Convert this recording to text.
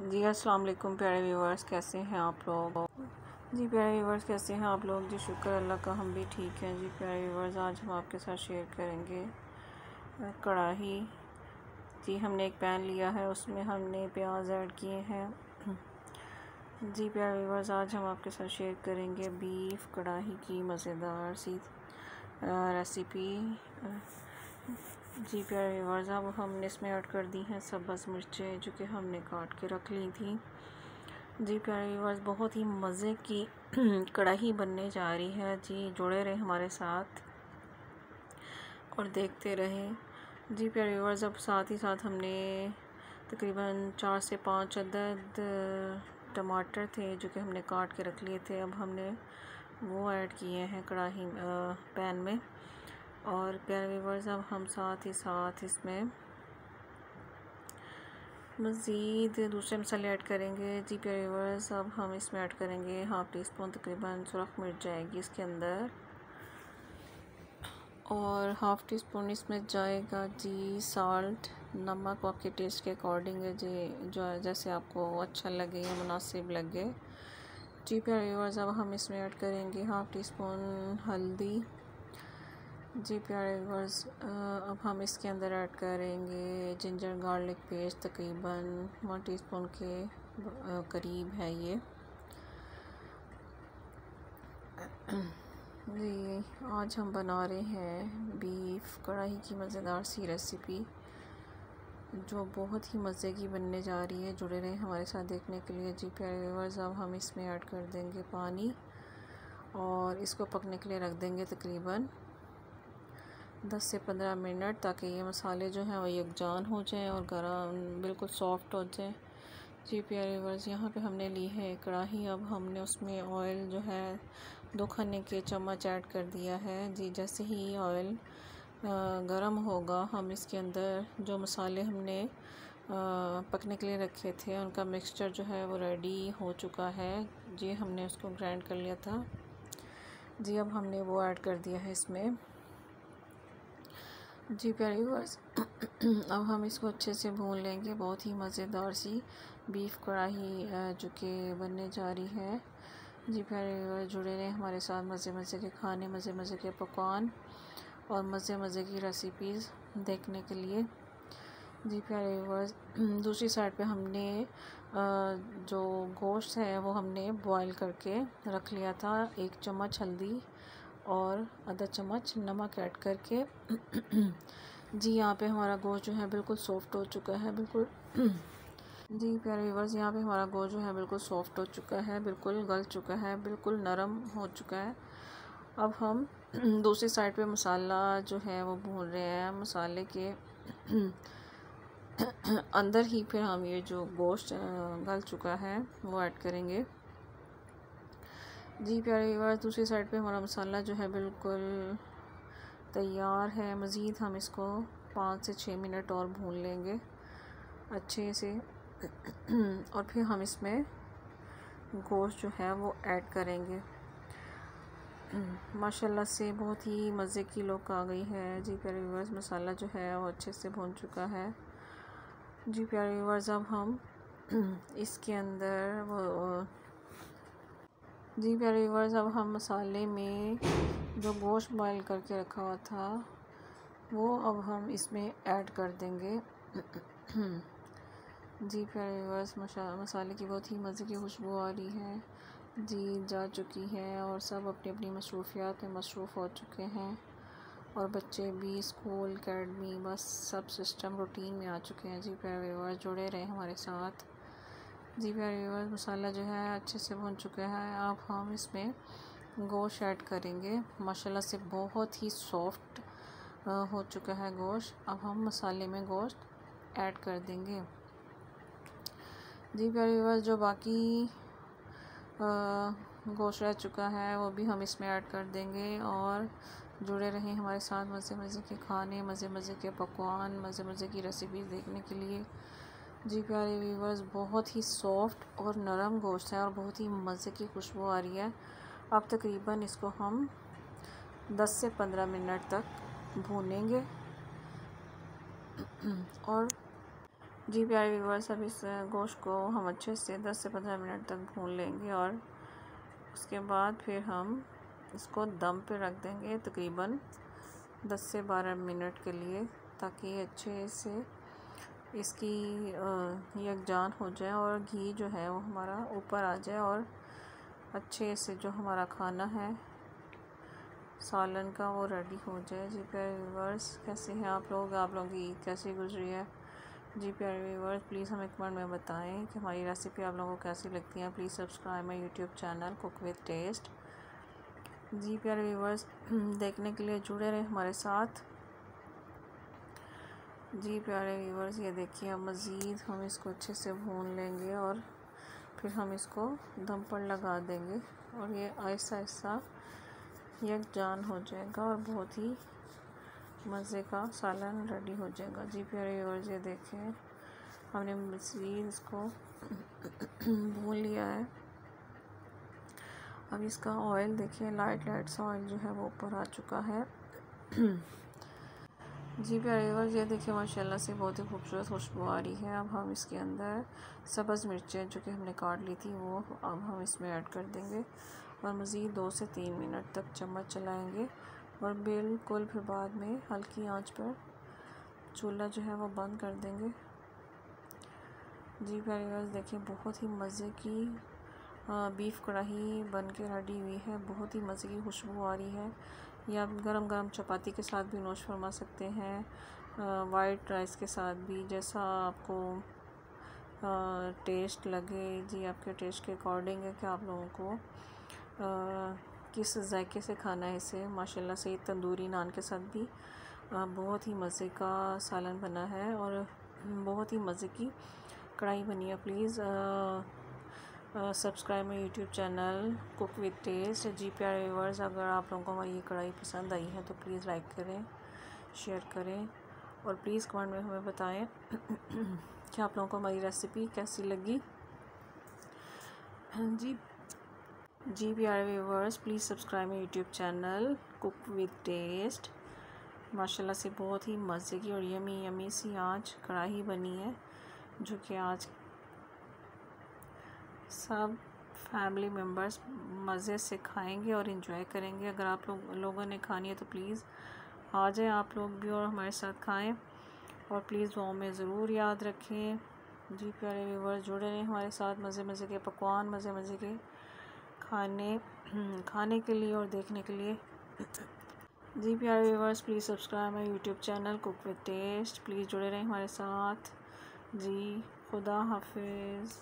जी, अस्सलाम वालेकुम प्यारे व्यूवर्स, कैसे हैं आप लोग? जी, प्यारे व्यूवर्स, कैसे हैं आप लोग? जी, शुक्र, अल्लाह का हम भी ठीक हैं। जी, प्यारे व्यूवर्स, आज हम आपके साथ शेयर करेंगे कढ़ाई जी, हमने एक पैन लिया है, उसमें हमने प्याज ऐड किए हैं। जी, प्यारे व्यूवर्स, आज हम आपके साथ शेयर करेंगे बीफ कढ़ाई की मज़ेदार सी रेसिपी। जी प्यारे व्यूवर्स, अब हमने इसमें ऐड कर दी हैं सब्ज़ मिर्चें जो कि हमने काट के रख ली थी। जी प्यारे व्यूवर्स, बहुत ही मज़े की कढ़ाई बनने जा रही है। जी, जुड़े रहे हमारे साथ और देखते रहे। जी प्यारे व्यूवर्स, अब साथ ही साथ हमने तकरीबन चार से पाँच अदद टमाटर थे जो कि हमने काट के रख लिए थे। अब हमने वो ऐड किए हैं कढ़ाई पैन में। और प्यारे व्यूवर्स, अब हम साथ ही साथ इसमें मज़ीद दूसरे मसाले ऐड करेंगे। जी प्यारे व्यूवर्स, अब हम इसमें ऐड करेंगे हाफ़ टी स्पून तकरीबन सुरख मिर्च जाएगी इसके अंदर। और हाफ़ टी स्पून इसमें जाएगा जी साल्ट, नमक आपके टेस्ट के अकॉर्डिंग है जी, जो जैसे आपको अच्छा लगे या मुनासिब लगे। जी प्यारे व्यूवर्स, अब हम इसमें ऐड करेंगे हाफ़ टी स्पून हल्दी। जी प्यारे वर्स अब हम इसके अंदर ऐड करेंगे जिंजर गार्लिक पेस्ट तकरीबन वन टीस्पून के करीब है ये। जी, आज हम बना रहे हैं बीफ कढ़ाई की मज़ेदार सी रेसिपी जो बहुत ही मज़े की बनने जा रही है, जुड़े रहे हमारे साथ देखने के लिए। जी प्यारे वर्स अब हम इसमें ऐड कर देंगे पानी और इसको पकने के लिए रख देंगे तकरीबन दस से पंद्रह मिनट ताकि ये मसाले जो हैं वो यकजान हो जाएँ और गर्म, बिल्कुल सॉफ्ट हो जाए। जी प्यारे वर्स यहाँ पे हमने ली है कढ़ाई अब हमने उसमें ऑयल जो है, दो खाने के चम्मच ऐड कर दिया है। जी, जैसे ही ऑयल गरम होगा, हम इसके अंदर जो मसाले हमने पकने के लिए रखे थे, उनका मिक्सचर जो है वो रेडी हो चुका है। जी, हमने उसको ग्राइंड कर लिया था। जी, अब हमने वो ऐड कर दिया है इसमें। जी प्यारे वर्स अब हम इसको अच्छे से भून लेंगे। बहुत ही मज़ेदार सी बीफ कढ़ाई जो कि बनने जा रही है। जी प्यारे वर्स जुड़े रहे हमारे साथ मज़े मज़े के खाने, मज़े मज़े के पकवान और मज़े मज़े की रेसिपीज़ देखने के लिए। जी प्यारे वर्स दूसरी साइड पे हमने जो गोश्त है वो हमने बॉईल करके रख लिया था। एक चम्मच हल्दी और आधा चम्मच नमक ऐड करके जी यहाँ पे हमारा गोश्त जो है बिल्कुल सॉफ्ट हो चुका है, बिल्कुल जी प्यारे व्यूवर्स, यहाँ पे हमारा गोश्त जो है बिल्कुल सॉफ्ट हो चुका है, बिल्कुल गल चुका है, बिल्कुल नरम हो चुका है। अब हम दूसरी साइड पे मसाला जो है वो भून रहे हैं। मसाले के अंदर ही फिर हम ये जो गोश्त गल चुका है वो ऐड करेंगे। जी प्यारे व्यूवर्स दूसरी साइड पे हमारा मसाला जो है बिल्कुल तैयार है। मज़ीद हम इसको पाँच से छः मिनट और भून लेंगे अच्छे से। और फिर हम इसमें गोश्त जो है वो ऐड करेंगे। माशाल्लाह से बहुत ही मज़े की लोग आ गई है। जी प्यारे व्यूवर्स मसाला जो है वो अच्छे से भून चुका है। जी प्यारे व्यूवर्स अब हम इसके अंदर वो जी प्यारे व्यूवर्स, अब हम मसाले में जो गोश्त बॉईल करके रखा हुआ था, वो अब हम इसमें ऐड कर देंगे। जी प्यारे व्यूवर्स मसाले की बहुत ही मज़े की खुशबू आ रही है। जी, जा चुकी है और सब अपनी अपनी मसरूफियात में मसरूफ़ हो चुके हैं। और बच्चे भी स्कूल अकेडमी बस सब सिस्टम रूटीन में आ चुके हैं। जी प्यारे व्यूवर्स, जुड़े रहे हमारे साथ। जी प्यारे व्यूवर्स मसाला जो है, अच्छे से भुन चुका है। अब हम इसमें गोश्त ऐड करेंगे। माशाल्लाह से बहुत ही सॉफ्ट हो चुका है गोश्त। अब हम मसाले में गोश्त ऐड कर देंगे। जी प्यारे व्यूवर्स जो बाकी गोश्त रह चुका है, वो भी हम इसमें ऐड कर देंगे। और जुड़े रहें हमारे साथ मज़े मज़े के खाने मज़े मज़े के पकवान मज़े मज़े की रेसिपीज़ देखने के लिए। जी प्यारे व्यूवर्स बहुत ही सॉफ्ट और नरम गोश्त है और बहुत ही मज़े की खुशबू आ रही है। अब तकरीबन इसको हम 10 से 15 मिनट तक भूनेंगे। और जी प्यारे व्यूवर्स अब इस गोश्त को हम अच्छे से 10 से 15 मिनट तक भून लेंगे और उसके बाद फिर हम इसको दम पे रख देंगे तकरीबन 10 से 12 मिनट के लिए ताकि अच्छे से इसकी यकजान हो जाए और घी जो है वो हमारा ऊपर आ जाए और अच्छे से जो हमारा खाना है, सालन का वो रेडी हो जाए। जी प्यारे व्यूवर्स कैसे हैं आप लोग? आप लोगों की ईद कैसी गुजरी है? जी प्यारे व्यूवर्स प्लीज़ हमें कमेंट में बताएँ कि हमारी रेसिपी आप लोगों को कैसी लगती है। Please subscribe my YouTube channel cook with taste जी प्यारे व्यूवर्स देखने के लिए जुड़े रहे हमारे साथ। जी प्यारे व्यूवर्स, ये देखिए अब मज़ीद हम इसको अच्छे से भून लेंगे और फिर हम इसको दम पर लगा देंगे और ये आहिस्ता आहिस्ता यक जान हो जाएगा और बहुत ही मज़े का सालन रेडी हो जाएगा। जी प्यारे व्यूवर्स, ये देखें हमने मज़ीद इसको भून लिया है। अब इसका ऑयल देखिए लाइट लाइट सा ऑयल जो है वो ऊपर आ चुका है। जी प्यारे व्यूवर्स ये देखिए, माशाल्लाह से बहुत ही खूबसूरत खुशबू आ रही है। अब हम इसके अंदर सब्ज़ मिर्चें, जो कि हमने काट ली थी, वो अब हम इसमें ऐड कर देंगे और मज़ीद दो से तीन मिनट तक चम्मच चलाएँगे और बिल्कुल फिर बाद में हल्की आँच पर चूल्हा जो है वो बंद कर देंगे। जी प्यारे व्यूवर्स देखिए, बहुत ही मज़े की बीफ कढ़ाई बन के रेडी हुई है। बहुत ही मज़े की खुशबू आ रही है। या आप गरम गरम चपाती के साथ भी नोश फरमा सकते हैं वाइट राइस के साथ भी, जैसा आपको टेस्ट लगे, जी, आपके टेस्ट के अकॉर्डिंग है कि आप लोगों को किस जायके से खाना है इसे। माशाल्लाह से तंदूरी नान के साथ भी बहुत ही मज़े का सालन बना है और बहुत ही मज़े की कढ़ाई बनी है please subscribe my YouTube channel cook with taste, जी पी आर व्यूवर्स अगर आप लोगों को हमारी ये कढ़ाई पसंद आई है तो प्लीज़ लाइक करें, शेयर करें और प्लीज़ कमेंट में हमें बताएँ कि आप लोगों को हमारी रेसिपी कैसी लगी। जी जी पी are viewers please subscribe my YouTube channel cook with taste. माशाल्लाह से बहुत ही मज़े की और यमी यमी सी आज कढ़ाई बनी है, जो कि आज सब फैमिली मेंबर्स मज़े से खाएँगे और इन्जॉय करेंगे। अगर आप लोग, लोगों ने खानी है तो प्लीज़ आ जाएँ आप लोग भी और हमारे साथ खाएँ। और प्लीज़ वो में ज़रूर याद रखें। जी प्यारे व्यूवर्स जुड़े रहें हमारे साथ मज़े मज़े के पकवान, मज़े मज़े के खाने खाने के लिए और देखने के लिए। जी प्यारे viewers please subscribe my YouTube channel cook with taste please जुड़े रहें हमारे साथ। जी, खुदा हाफिज़।